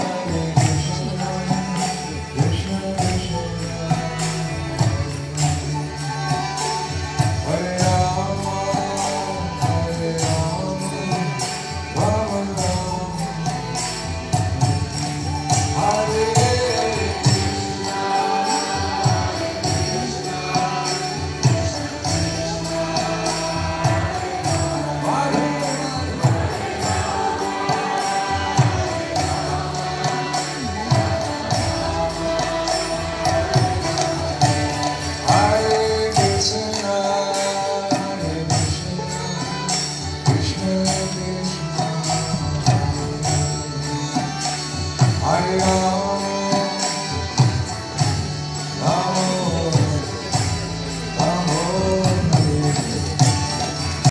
Amen. Oh.